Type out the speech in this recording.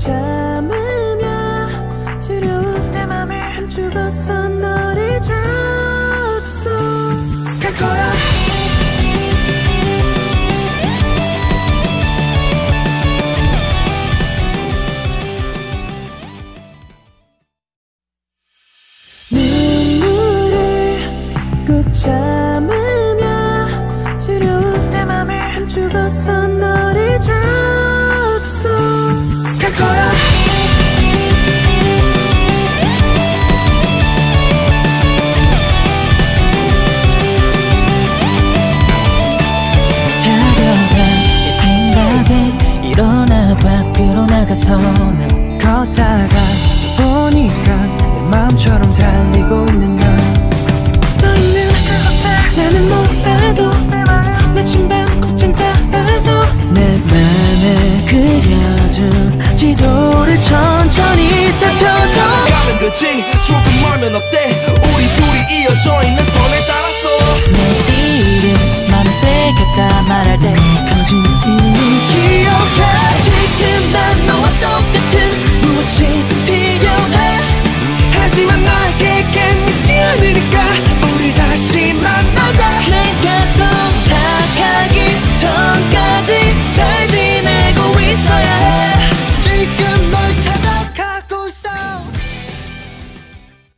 前 난 걷다가 또 보니까 내 마음처럼 달리고 있는 걸. 너 나는 따라서 내 맘에 그려둔 지도를 천천히 살펴서. 가면 되지 조금 멀면 어때? 우리 둘이 이어져 있는 선에 따라서. 내 이름 맘에 새겼다 말할 때